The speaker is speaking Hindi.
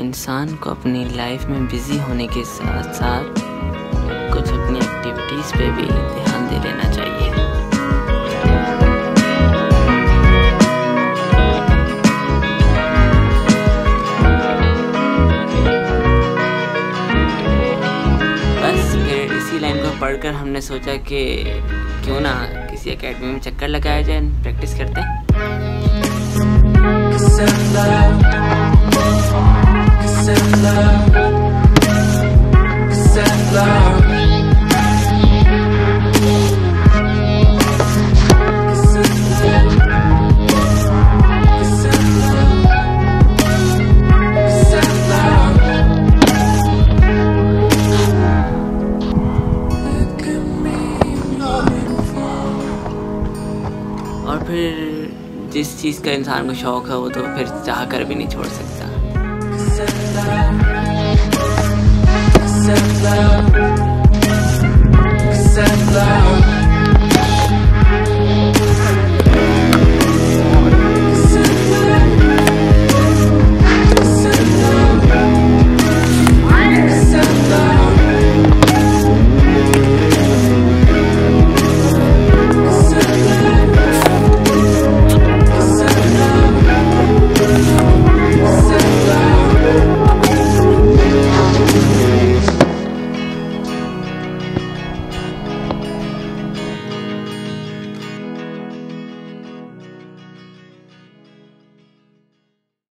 इंसान को अपनी लाइफ में बिज़ी होने के साथ साथ कुछ अपनी एक्टिविटीज़ पे भी ध्यान दे लेना चाहिए। बस फिर इसी लाइन को पढ़कर हमने सोचा कि क्यों ना किसी एकेडमी में चक्कर लगाया जाए। प्रैक्टिस करते हैं। फिर जिस चीज़ का इंसान को शौक है, वो तो फिर चाह कर भी नहीं छोड़ सकता।